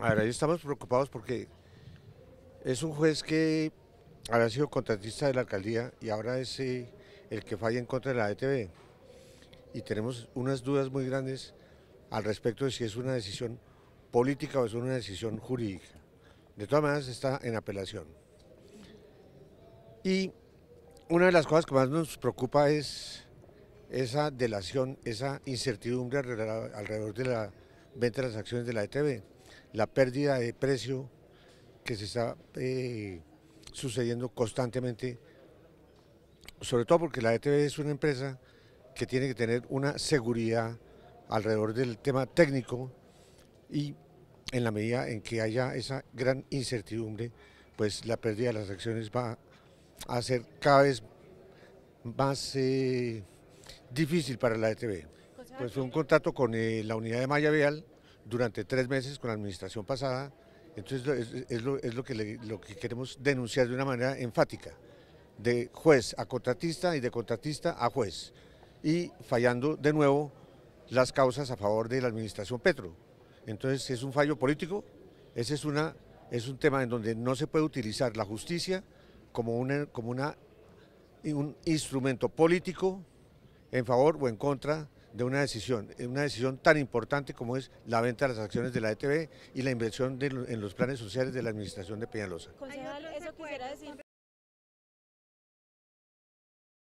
Ahora estamos preocupados porque es un juez que había sido contratista de la alcaldía y ahora es eh, el que falla en contra de la ETV. Y tenemos unas dudas muy grandes al respecto de si es una decisión política o es una decisión jurídica. De todas maneras está en apelación. Y una de las cosas que más nos preocupa es esa delación, esa incertidumbre alrededor de la venta de las acciones de la ETV, la pérdida de precio que se está eh, sucediendo constantemente, sobre todo porque la ETV es una empresa que tiene que tener una seguridad alrededor del tema técnico y en la medida en que haya esa gran incertidumbre, pues la pérdida de las acciones va a ser cada vez más eh, difícil para la ETV. Pues fue un contrato con eh, la unidad de Maya Vial durante tres meses con la administración pasada, entonces es, lo, que lo que queremos denunciar de una manera enfática, de juez a contratista y de contratista a juez, y fallando de nuevo las causas a favor de la administración Petro. Entonces es un fallo político, ese es, una, es un tema en donde no se puede utilizar la justicia como, una, como una, un instrumento político en favor o en contra de una decisión, una decisión tan importante como es la venta de las acciones de la ETV y la inversión en los planes sociales de la administración de Peñalosa.